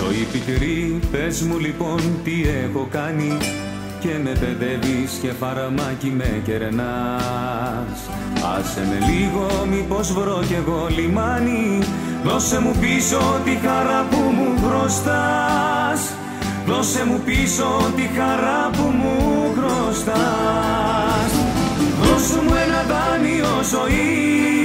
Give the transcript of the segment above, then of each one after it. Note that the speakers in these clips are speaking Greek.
καλοκαίρι Πες μου λοιπόν τι έχω κάνει; Και με παιδεύεις και φαραμάκι με κερνάς. Άσε με λίγο μήπως βρω κι εγώ λιμάνι; Δώσε μου πίσω τη χαρά που μου χρωστάς. Δώσε μου πίσω τη χαρά που μου χρωστάς. Δώσε μου ένα δάνειο ζωή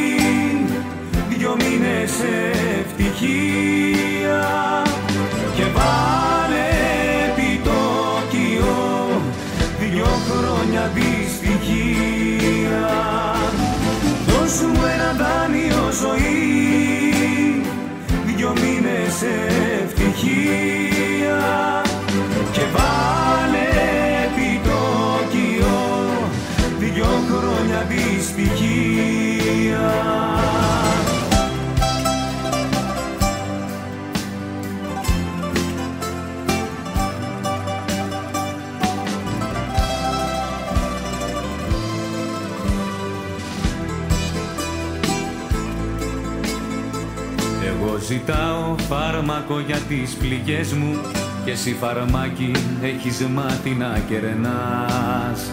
Εγώ ζητάω φάρμακο για τις πληγές μου Και εσύ φαρμάκι έχεις μάθει να κερνάς.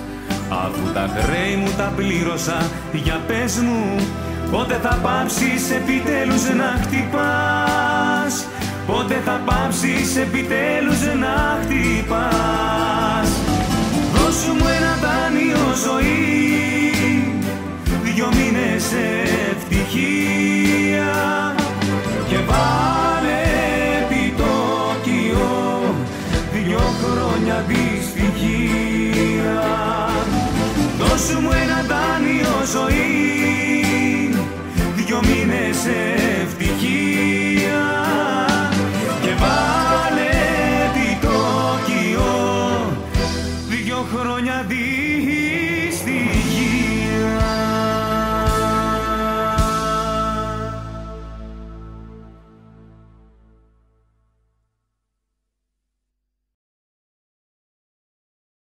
Αφού τα χρέη μου τα πλήρωσα, για πες μου Πότε θα πάψεις επιτέλους να χτυπάς; Πότε θα πάψεις επιτέλους να χτυπάς; añadir.